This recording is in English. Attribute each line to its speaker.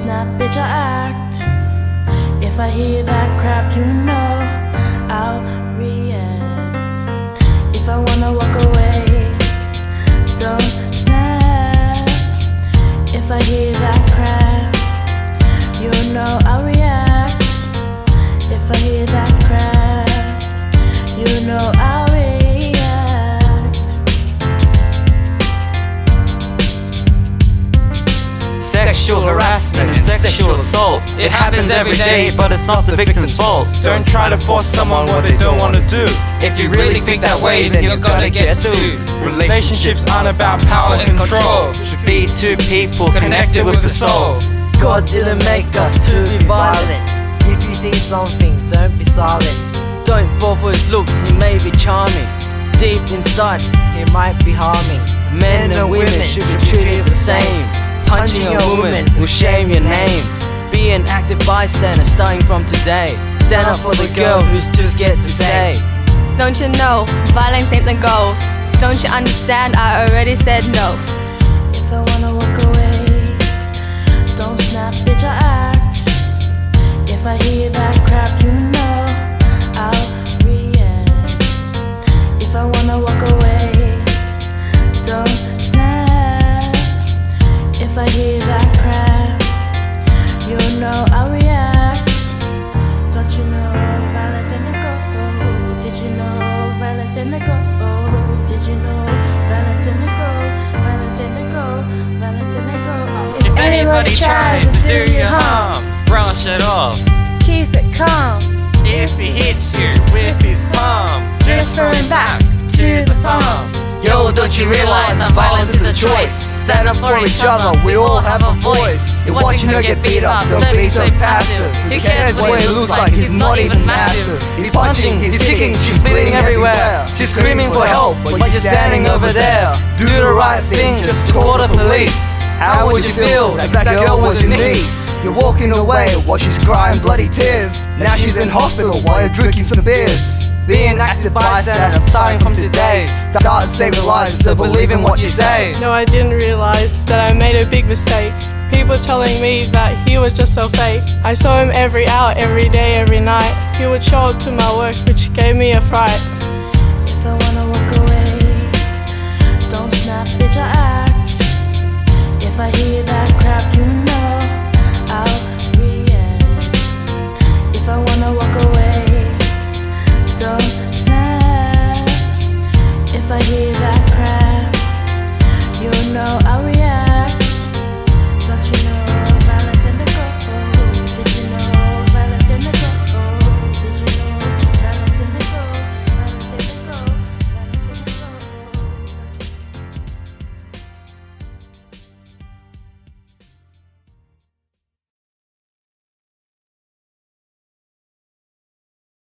Speaker 1: Snap, bitch, I act. If I hear that crap, you know I'll react. If I wanna walk away, don't snap. If I hear that crap, you know I'll react. If I hear that crap, you know
Speaker 2: Sexual harassment and sexual assault. It happens every day, but it's not the victim's fault. Don't try to force someone what they don't want to do. If you really think that way, then you're gonna get sued. Relationships aren't about power and control. Should be two people connected with the soul.
Speaker 3: God didn't make us to be violent. If you see something, don't be silent. Don't fall for his looks, he may be charming. Deep inside, he might be harming. Men and women should be treated the same. Punching a woman will shame your name. Be an active bystander starting from today. Stand up for the girl who's too scared to say.
Speaker 4: Don't you know, violence ain't the goal. Don't you understand, I already said no.
Speaker 1: Go?
Speaker 2: If anybody tries to do you harm, brush it off.
Speaker 4: Keep it calm.
Speaker 2: If he hits you with his palm, just throw him back to the farm.
Speaker 5: Yo, don't you realize that violence is a choice? Stand up for each other, we all have a voice. You're watching her get beat up, don't be so passive. Who cares what he looks like, he's not even massive. He's punching, he's kicking, she's bleeding everywhere. She's screaming for help, but you're standing over there. Do the right thing, just call the police. How would you feel if that girl was your niece? You're walking away while she's crying bloody tears. Now she's in hospital while you're drinking some beers. Be an active bystander, starting from today. Start saving lives, so believe in what you say.
Speaker 6: No, I didn't realize that I made a big mistake. People telling me that he was just so fake. I saw him every hour, every day, every night. He would show up to my work, which gave me a fright.
Speaker 1: I wanna walk away, don't snap. If I hear that